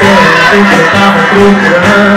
เดินไปตามรุ่งเรือ